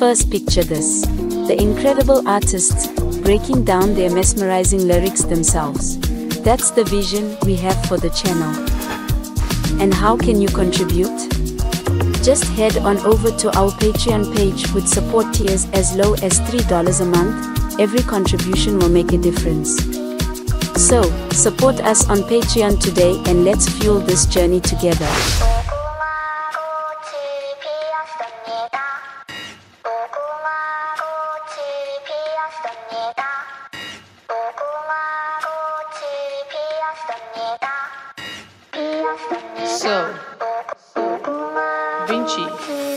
first picture this. The incredible artists, breaking down their mesmerizing lyrics themselves. That's the vision we have for the channel. And how can you contribute? Just head on over to our Patreon page with support tiers as low as $3 a month. Every contribution will make a difference. So, support us on Patreon today and let's fuel this journey together. So, Vinci